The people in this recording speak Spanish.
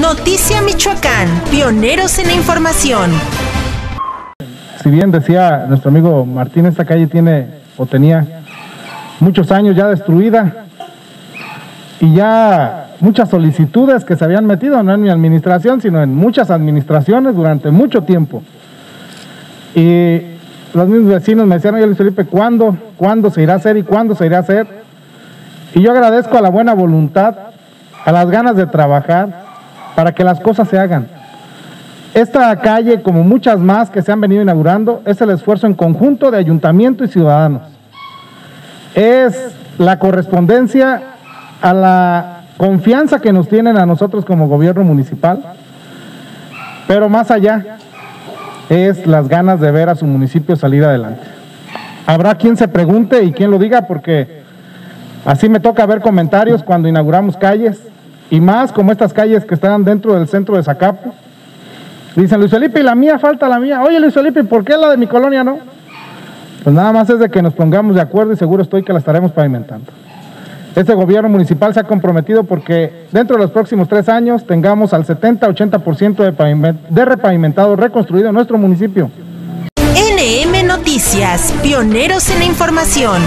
Noticia Michoacán, pioneros en la información. Si bien decía nuestro amigo Martín, esta calle tiene o tenía muchos años ya destruida y ya muchas solicitudes que se habían metido, no en mi administración, sino en muchas administraciones durante mucho tiempo. Y los mismos vecinos me decían, oye Luis Felipe, ¿cuándo? ¿Cuándo se irá a hacer y cuándo se irá a hacer? Y yo agradezco a la buena voluntad, a las ganas de trabajar para que las cosas se hagan. Esta calle, como muchas más que se han venido inaugurando, es el esfuerzo en conjunto de ayuntamiento y ciudadanos. Es la correspondencia a la confianza que nos tienen a nosotros como gobierno municipal, pero más allá es las ganas de ver a su municipio salir adelante. Habrá quien se pregunte y quien lo diga porque así me toca ver comentarios cuando inauguramos calles y más como estas calles que están dentro del centro de Zacapo. Dicen, Luis Felipe, y la mía falta la mía. Oye, Luis Felipe, ¿por qué la de mi colonia no? Pues nada más es de que nos pongamos de acuerdo y seguro estoy que la estaremos pavimentando. Este gobierno municipal se ha comprometido porque dentro de los próximos tres años tengamos al 70-80% de, de repavimentado reconstruido en nuestro municipio. NM Noticias, pioneros en la información.